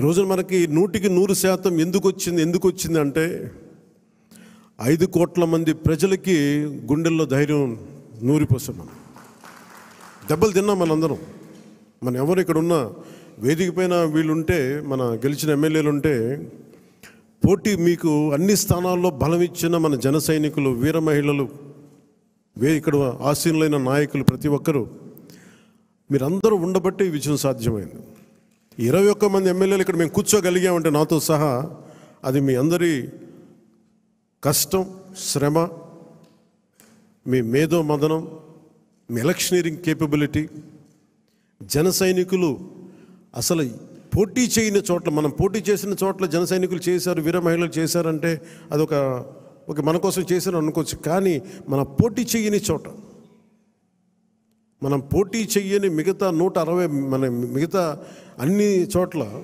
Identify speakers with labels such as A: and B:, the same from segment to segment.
A: ఈ మనకి నూటికి నూరు శాతం ఎందుకు వచ్చింది ఎందుకు వచ్చింది అంటే ఐదు కోట్ల మంది ప్రజలకి గుండెల్లో ధైర్యం నూరిపోసాం మనం. దెబ్బలు తిన్నాం మనందరం. మన ఎవరు ఇక్కడ ఉన్న వేదిక పైన వీళ్ళుంటే మన గెలిచిన ఎమ్మెల్యేలు ఉంటే పోటీ మీకు అన్ని స్థానాల్లో బలం ఇచ్చిన మన జన సైనికులు వీర మహిళలు వే ఇక్కడ ఆసీనులైన నాయకులు ప్రతి ఒక్కరూ. మీరందరూ ఉండబట్టే విజయం సాధ్యమైంది. ఇరవై ఒక్క మంది ఎమ్మెల్యేలు ఇక్కడ మేము కూర్చోగలిగామంటే నాతో సహా అది మీ అందరి కష్టం శ్రమ మీ మేధో మదనం మీ ఎలక్షనీరింగ్ కేపబిలిటీ జన సైనికులు అసలు పోటీ చేయని చోట్ల మనం పోటీ చేసిన చోట్ల జన సైనికులు చేశారు వీర మహిళలు చేశారంటే అదొక ఒక మన కోసం చేశారు అనుకోవచ్చు. కానీ మన పోటీ చేయని చోట మనం పోటీ చెయ్యని మిగతా నూట అరవై మన మిగతా అన్ని చోట్ల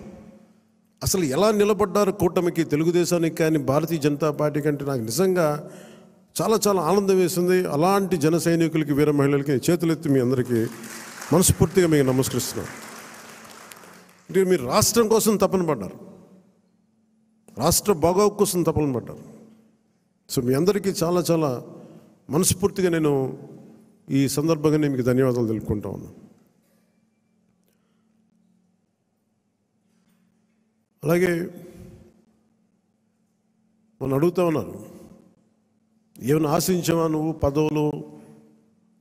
A: అసలు ఎలా నిలబడ్డారు కూటమికి తెలుగుదేశానికి కానీ భారతీయ జనతా పార్టీ కంటే నాకు నిజంగా చాలా చాలా ఆనందం వేసింది. అలాంటి జన సైనికులకి వీర మహిళలకి చేతులెత్తి మీ అందరికీ మనస్ఫూర్తిగా మీకు నమస్కరిస్తున్నాను. అంటే మీరు రాష్ట్రం కోసం తపన పడ్డారు. రాష్ట్ర బాగోగు కోసం తపన పడ్డారు. సో మీ అందరికీ చాలా చాలా మనస్ఫూర్తిగా నేను ఈ సందర్భంగా నేను మీకు ధన్యవాదాలు తెలుపుకుంటా ఉన్నాను అలాగే మనం అడుగుతా ఉన్నారు ఏమైనా ఆశించావా నువ్వు పదవులు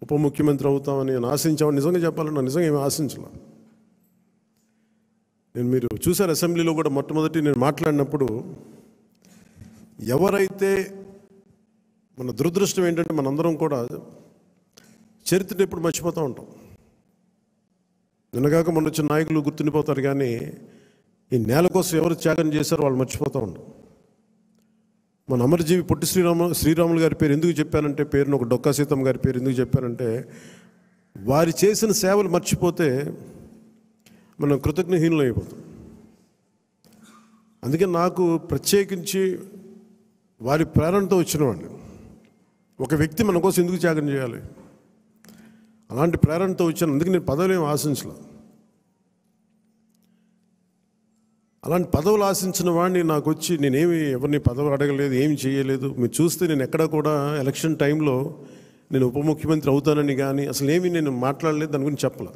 A: ఉప ముఖ్యమంత్రి అవుతామని నేను ఆశించావా? నిజంగా చెప్పాలన్నా నిజంగా ఏమి ఆశించలే. నేను మీరు చూశారు అసెంబ్లీలో కూడా మొట్టమొదటి నేను మాట్లాడినప్పుడు ఎవరైతే మన దురదృష్టం ఏంటంటే మనందరం కూడా చరిత్రను ఎప్పుడు మర్చిపోతూ ఉంటాం. నిన్నగాక మొన్న వచ్చిన నాయకులు గుర్తుండిపోతారు కానీ ఈ నేల కోసం ఎవరు త్యాగం చేశారో వాళ్ళు మర్చిపోతూ ఉంటాం. మన అమరజీవి పొట్టి శ్రీరామ శ్రీరాములు గారి పేరు ఎందుకు చెప్పానంటే పేరును ఒక డొక్కా సీతమ్మ గారి పేరు ఎందుకు చెప్పానంటే వారి చేసిన సేవలు మర్చిపోతే మనం కృతజ్ఞహీనులు అయిపోతాం. అందుకే నాకు ప్రత్యేకించి వారి ప్రేరణతో వచ్చినవాడిని ఒక వ్యక్తి మన కోసం ఎందుకు త్యాగం చేయాలి? అలాంటి ప్రేరణతో వచ్చాను. అందుకే నేను పదవులు ఏమి ఆశించలే. అలాంటి పదవులు ఆశించిన వాడిని నాకు వచ్చి నేనేమి ఎవరిని పదవి అడగలేదు ఏమి చేయలేదు. మీరు చూస్తే నేను ఎక్కడ కూడా ఎలక్షన్ టైంలో నేను ఉప ముఖ్యమంత్రి అవుతానని కానీ అసలు ఏమి నేను మాట్లాడలేదు దాని గురించి చెప్పలే.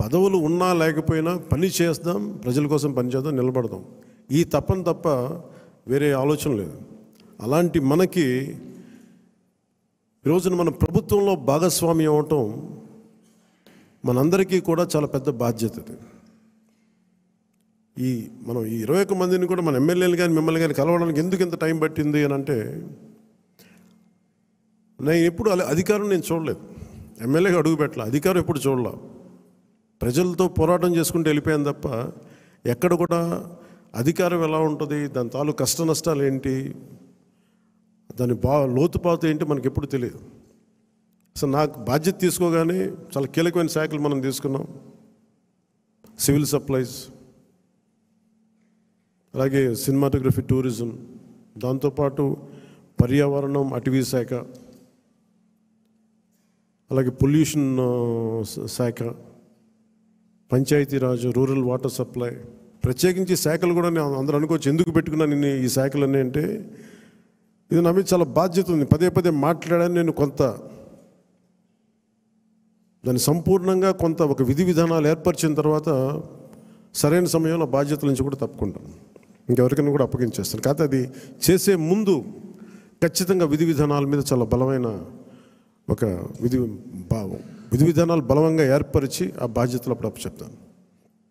A: పదవులు ఉన్నా లేకపోయినా పని చేస్తాం ప్రజల కోసం పని చేద్దాం నిలబడదాం. ఈ తప్పని తప్ప వేరే ఆలోచన లేదు. అలాంటి మనకి ఈరోజున మన ప్రభుత్వంలో భాగస్వామ్యం అవ్వటం మనందరికీ కూడా చాలా పెద్ద బాధ్యత ఈ మనం ఈ ఇరవై ఒక్క మందిని కూడా మన ఎమ్మెల్యేలు కానీ మిమ్మల్ని కానీ కలవడానికి ఎందుకు ఇంత టైం పట్టింది అని అంటే నేను ఎప్పుడు అలా అధికారం నేను చూడలేదు. ఎమ్మెల్యేగా అడుగు పెట్టలే అధికారం ఎప్పుడు చూడలే. ప్రజలతో పోరాటం చేసుకుంటూ వెళ్ళిపోయాను తప్ప ఎక్కడ కూడా అధికారం ఎలా ఉంటుంది దాని తాలూ కష్ట నష్టాలు ఏంటి దాని బా లోతుపాత ఏంటి మనకి ఎప్పుడు తెలియదు. అసలు నాకు బాధ్యత తీసుకోగానే చాలా కీలకమైన శాఖలు మనం తీసుకున్నాం. సివిల్ సప్లైస్ అలాగే సినిమాటోగ్రఫీ టూరిజం దాంతోపాటు పర్యావరణం అటవీ శాఖ అలాగే పొల్యూషన్ శాఖ పంచాయతీరాజ్ రూరల్ వాటర్ సప్లై. ప్రత్యేకించి శాఖలు కూడా నేను అందరూ అనుకోవచ్చు ఎందుకు పెట్టుకున్నాను నేను ఈ శాఖలన్నీ అంటే ఇది నా మీద చాలా బాధ్యత ఉంది. పదే పదే మాట్లాడాను నేను కొంత. దాన్ని సంపూర్ణంగా కొంత ఒక విధి విధానాలు ఏర్పరిచిన తర్వాత సరైన సమయంలో బాధ్యతల నుంచి కూడా తప్పుకుంటాను. ఇంకెవరికైనా కూడా అప్పగించేస్తాను. కాకపోతే అది చేసే ముందు ఖచ్చితంగా విధి విధానాల మీద చాలా బలమైన ఒక విధి బా- విధి విధానాలు బలవంగా ఏర్పరిచి ఆ బాధ్యతలు అప్పుడు అప్పు చెప్తాను